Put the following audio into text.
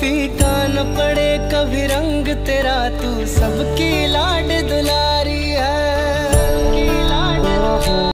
फीका न पड़े कभी रंग तेरा तू सबके